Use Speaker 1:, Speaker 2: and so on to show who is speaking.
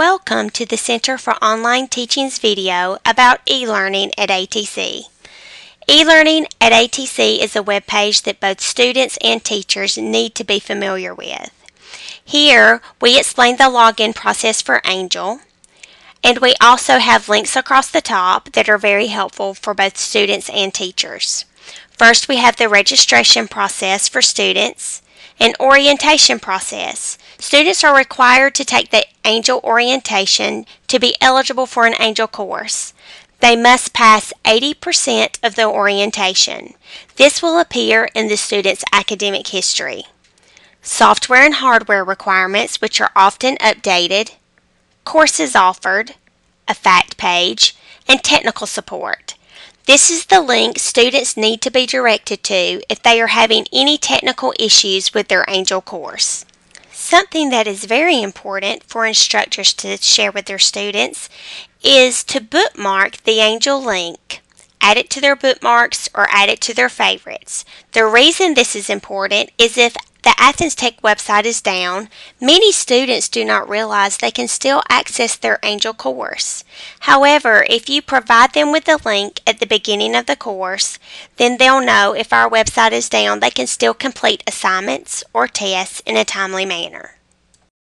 Speaker 1: Welcome to the Center for Online Teaching's video about e-learning at ATC. E-learning at ATC is a web page that both students and teachers need to be familiar with. Here, we explain the login process for Angel, and we also have links across the top that are very helpful for both students and teachers. First, we have the registration process for students, an orientation process. Students are required to take the Angel orientation to be eligible for an Angel course. They must pass 80% of the orientation. This will appear in the student's academic history. Software and hardware requirements, which are often updated, courses offered, a fact page, and technical support. This is the link students need to be directed to if they are having any technical issues with their Angel course. Something that is very important for instructors to share with their students is to bookmark the Angel link. Add it to their bookmarks or add it to their favorites. The reason this is important is if the Athens Tech website is down, many students do not realize they can still access their Angel course. However, if you provide them with the link at the beginning of the course, then they'll know if our website is down they can still complete assignments or tests in a timely manner.